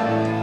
Amen.